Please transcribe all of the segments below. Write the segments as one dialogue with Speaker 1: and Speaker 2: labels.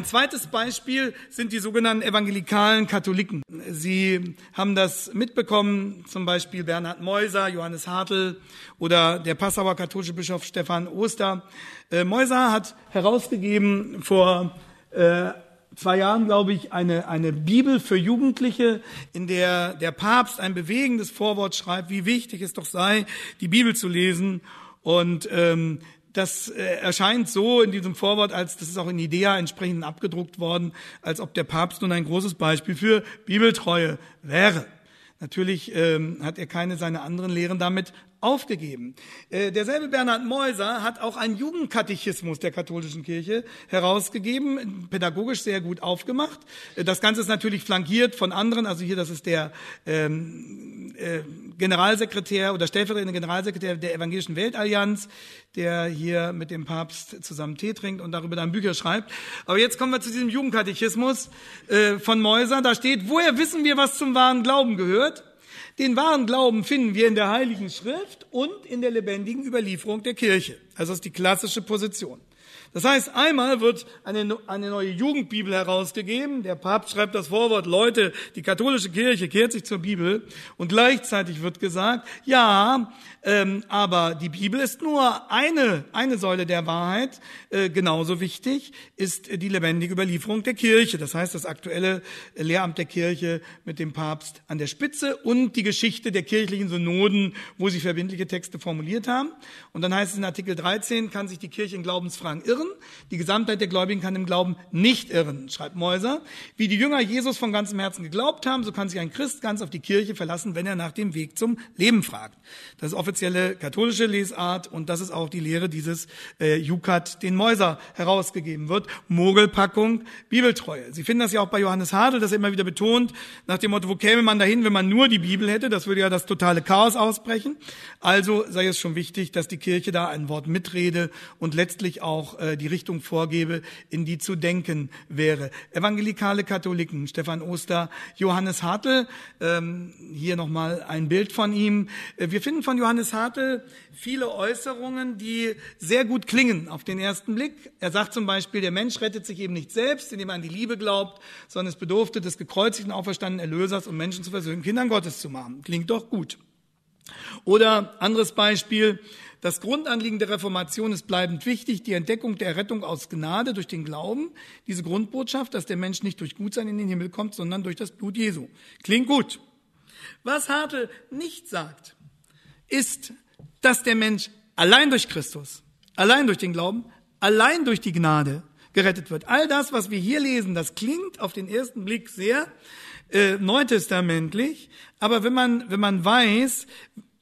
Speaker 1: Ein zweites Beispiel sind die sogenannten evangelikalen Katholiken. Sie haben das mitbekommen, zum Beispiel Bernhard Meuser, Johannes Hartl oder der Passauer katholische Bischof Stefan Oster. Äh, Meuser hat herausgegeben vor äh, zwei Jahren, glaube ich, eine, eine Bibel für Jugendliche, in der der Papst ein bewegendes Vorwort schreibt, wie wichtig es doch sei, die Bibel zu lesen. Und ähm, das äh, erscheint so in diesem Vorwort, als das ist auch in Idea entsprechend abgedruckt worden, als ob der Papst nun ein großes Beispiel für Bibeltreue wäre. Natürlich ähm, hat er keine seiner anderen Lehren damit aufgegeben. Äh, derselbe Bernhard Meuser hat auch einen Jugendkatechismus der katholischen Kirche herausgegeben, pädagogisch sehr gut aufgemacht. Äh, das Ganze ist natürlich flankiert von anderen, also hier, das ist der ähm, äh, Generalsekretär oder stellvertretende Generalsekretär der Evangelischen Weltallianz, der hier mit dem Papst zusammen Tee trinkt und darüber dann Bücher schreibt. Aber jetzt kommen wir zu diesem Jugendkatechismus äh, von Meuser. Da steht, woher wissen wir, was zum wahren Glauben gehört? Den wahren Glauben finden wir in der Heiligen Schrift und in der lebendigen Überlieferung der Kirche. Also das ist die klassische Position. Das heißt, einmal wird eine, eine neue Jugendbibel herausgegeben. Der Papst schreibt das Vorwort, Leute, die katholische Kirche kehrt sich zur Bibel. Und gleichzeitig wird gesagt, ja, ähm, aber die Bibel ist nur eine, eine Säule der Wahrheit. Äh, genauso wichtig ist die lebendige Überlieferung der Kirche. Das heißt, das aktuelle Lehramt der Kirche mit dem Papst an der Spitze und die Geschichte der kirchlichen Synoden, wo sie verbindliche Texte formuliert haben. Und dann heißt es in Artikel 13, kann sich die Kirche in Glaubensfragen irren irren. Die Gesamtheit der Gläubigen kann im Glauben nicht irren, schreibt Mäuser. Wie die Jünger Jesus von ganzem Herzen geglaubt haben, so kann sich ein Christ ganz auf die Kirche verlassen, wenn er nach dem Weg zum Leben fragt. Das ist offizielle katholische Lesart und das ist auch die Lehre dieses äh, Jukat, den Mäuser herausgegeben wird. Mogelpackung, Bibeltreue. Sie finden das ja auch bei Johannes Hadel, dass er immer wieder betont, nach dem Motto, wo käme man dahin, wenn man nur die Bibel hätte? Das würde ja das totale Chaos ausbrechen. Also sei es schon wichtig, dass die Kirche da ein Wort mitrede und letztlich auch äh, die Richtung vorgebe, in die zu denken wäre. Evangelikale Katholiken, Stefan Oster, Johannes Hartl, ähm, hier nochmal ein Bild von ihm. Äh, wir finden von Johannes Hartl viele Äußerungen, die sehr gut klingen auf den ersten Blick. Er sagt zum Beispiel, der Mensch rettet sich eben nicht selbst, indem er an die Liebe glaubt, sondern es bedurfte des gekreuzigten, auferstandenen Erlösers, um Menschen zu versöhnen, Kindern Gottes zu machen. Klingt doch gut. Oder anderes Beispiel, das Grundanliegen der Reformation ist bleibend wichtig, die Entdeckung der Rettung aus Gnade durch den Glauben, diese Grundbotschaft, dass der Mensch nicht durch Gutsein in den Himmel kommt, sondern durch das Blut Jesu. Klingt gut. Was Hartl nicht sagt, ist, dass der Mensch allein durch Christus, allein durch den Glauben, allein durch die Gnade gerettet wird. All das, was wir hier lesen, das klingt auf den ersten Blick sehr äh, neutestamentlich, aber wenn man, wenn man weiß,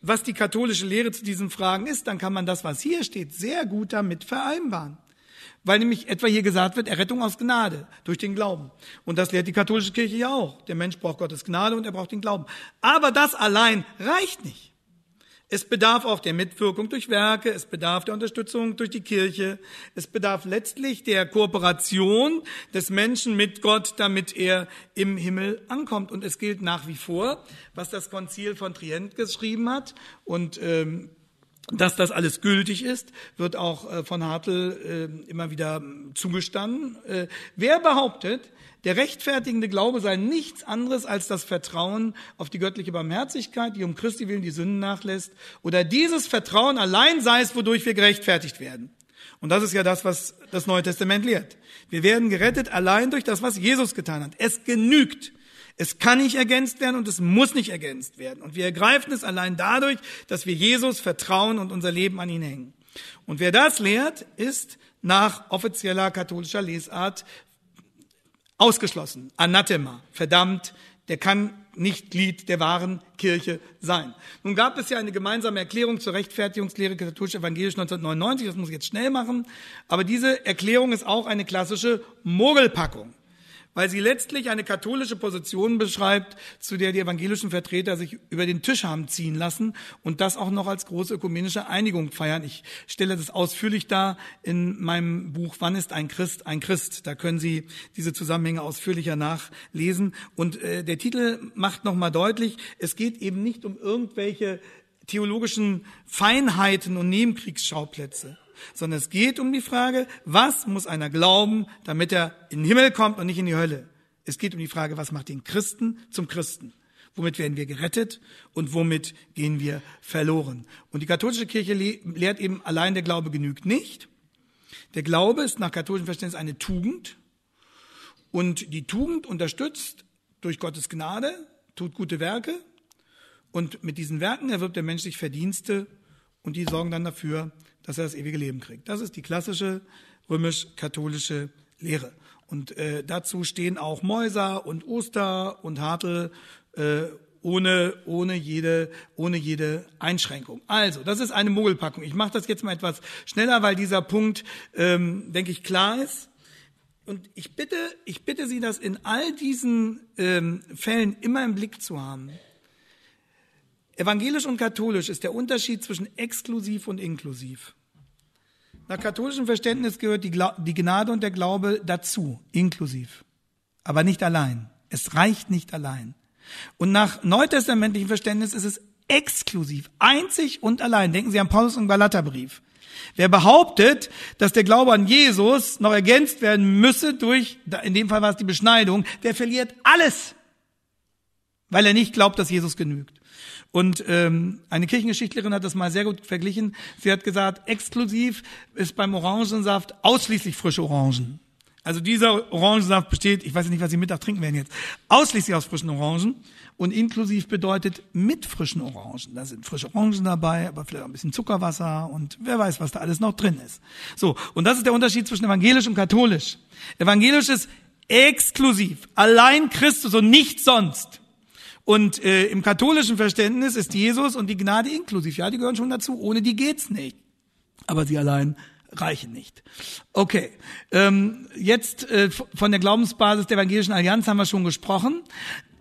Speaker 1: was die katholische Lehre zu diesen Fragen ist, dann kann man das, was hier steht, sehr gut damit vereinbaren. Weil nämlich etwa hier gesagt wird, Errettung aus Gnade durch den Glauben. Und das lehrt die katholische Kirche ja auch. Der Mensch braucht Gottes Gnade und er braucht den Glauben. Aber das allein reicht nicht. Es bedarf auch der Mitwirkung durch Werke, es bedarf der Unterstützung durch die Kirche, es bedarf letztlich der Kooperation des Menschen mit Gott, damit er im Himmel ankommt. Und es gilt nach wie vor, was das Konzil von Trient geschrieben hat und ähm, dass das alles gültig ist, wird auch äh, von Hartl äh, immer wieder zugestanden. Äh, wer behauptet, der rechtfertigende Glaube sei nichts anderes als das Vertrauen auf die göttliche Barmherzigkeit, die um Christi willen die Sünden nachlässt, oder dieses Vertrauen allein sei es, wodurch wir gerechtfertigt werden. Und das ist ja das, was das Neue Testament lehrt. Wir werden gerettet allein durch das, was Jesus getan hat. Es genügt. Es kann nicht ergänzt werden und es muss nicht ergänzt werden. Und wir ergreifen es allein dadurch, dass wir Jesus vertrauen und unser Leben an ihn hängen. Und wer das lehrt, ist nach offizieller katholischer Lesart Ausgeschlossen. Anathema. Verdammt. Der kann nicht Glied der wahren Kirche sein. Nun gab es ja eine gemeinsame Erklärung zur Rechtfertigungslehre katholisch-evangelisch 1999. Das muss ich jetzt schnell machen. Aber diese Erklärung ist auch eine klassische Mogelpackung weil sie letztlich eine katholische Position beschreibt, zu der die evangelischen Vertreter sich über den Tisch haben ziehen lassen und das auch noch als große ökumenische Einigung feiern. Ich stelle das ausführlich dar in meinem Buch Wann ist ein Christ ein Christ? Da können Sie diese Zusammenhänge ausführlicher nachlesen. Und äh, der Titel macht nochmal deutlich, es geht eben nicht um irgendwelche theologischen Feinheiten und Nebenkriegsschauplätze sondern es geht um die Frage, was muss einer glauben, damit er in den Himmel kommt und nicht in die Hölle. Es geht um die Frage, was macht den Christen zum Christen? Womit werden wir gerettet und womit gehen wir verloren? Und die katholische Kirche lehrt eben, allein der Glaube genügt nicht. Der Glaube ist nach katholischem Verständnis eine Tugend. Und die Tugend unterstützt durch Gottes Gnade, tut gute Werke. Und mit diesen Werken erwirbt der Mensch sich Verdienste und die sorgen dann dafür, dass er das ewige Leben kriegt. Das ist die klassische römisch-katholische Lehre. Und äh, dazu stehen auch Mäuser und Oster und Hartl äh, ohne, ohne, jede, ohne jede Einschränkung. Also, das ist eine Mogelpackung. Ich mache das jetzt mal etwas schneller, weil dieser Punkt, ähm, denke ich, klar ist. Und ich bitte, ich bitte Sie, das in all diesen ähm, Fällen immer im Blick zu haben. Evangelisch und katholisch ist der Unterschied zwischen exklusiv und inklusiv. Nach katholischem Verständnis gehört die, die Gnade und der Glaube dazu, inklusiv. Aber nicht allein. Es reicht nicht allein. Und nach neutestamentlichem Verständnis ist es exklusiv, einzig und allein. Denken Sie an Paulus und Galaterbrief. Wer behauptet, dass der Glaube an Jesus noch ergänzt werden müsse durch, in dem Fall war es die Beschneidung, der verliert alles, weil er nicht glaubt, dass Jesus genügt. Und ähm, eine Kirchengeschichtlerin hat das mal sehr gut verglichen. Sie hat gesagt, exklusiv ist beim Orangensaft ausschließlich frische Orangen. Also dieser Orangensaft besteht, ich weiß nicht, was Sie Mittag trinken werden jetzt, ausschließlich aus frischen Orangen und inklusiv bedeutet mit frischen Orangen. Da sind frische Orangen dabei, aber vielleicht auch ein bisschen Zuckerwasser und wer weiß, was da alles noch drin ist. So, und das ist der Unterschied zwischen evangelisch und katholisch. Evangelisch ist exklusiv, allein Christus und nichts sonst. Und äh, im katholischen Verständnis ist Jesus und die Gnade inklusiv. Ja, die gehören schon dazu. Ohne die geht's nicht. Aber sie allein reichen nicht. Okay, ähm, jetzt äh, von der Glaubensbasis der Evangelischen Allianz haben wir schon gesprochen.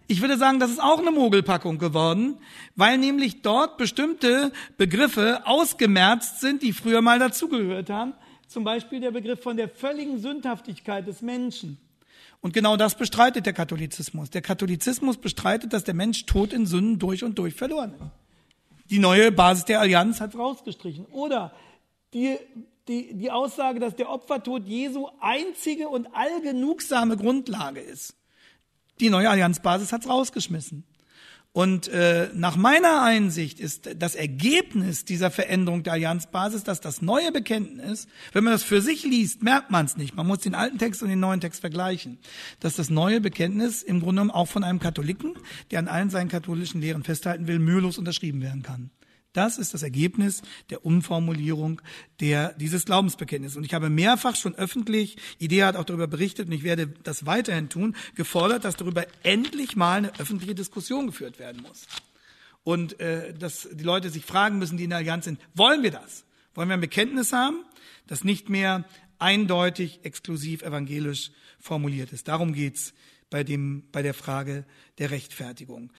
Speaker 1: Ich würde sagen, das ist auch eine Mogelpackung geworden, weil nämlich dort bestimmte Begriffe ausgemerzt sind, die früher mal dazugehört haben. Zum Beispiel der Begriff von der völligen Sündhaftigkeit des Menschen. Und genau das bestreitet der Katholizismus. Der Katholizismus bestreitet, dass der Mensch tot in Sünden durch und durch verloren ist. Die neue Basis der Allianz hat rausgestrichen. Oder die die, die Aussage, dass der Opfertod Jesu einzige und allgenugsame Grundlage ist. Die neue Allianzbasis hat's rausgeschmissen. Und äh, nach meiner Einsicht ist das Ergebnis dieser Veränderung der Allianzbasis, dass das neue Bekenntnis, wenn man das für sich liest, merkt man es nicht. Man muss den alten Text und den neuen Text vergleichen. Dass das neue Bekenntnis im Grunde genommen auch von einem Katholiken, der an allen seinen katholischen Lehren festhalten will, mühelos unterschrieben werden kann. Das ist das Ergebnis der Umformulierung der, dieses Glaubensbekenntnisses. Und ich habe mehrfach schon öffentlich, Idee hat auch darüber berichtet und ich werde das weiterhin tun, gefordert, dass darüber endlich mal eine öffentliche Diskussion geführt werden muss. Und äh, dass die Leute sich fragen müssen, die in der Allianz sind, wollen wir das? Wollen wir ein Bekenntnis haben, das nicht mehr eindeutig exklusiv evangelisch formuliert ist? Darum geht's bei, dem, bei der Frage der Rechtfertigung.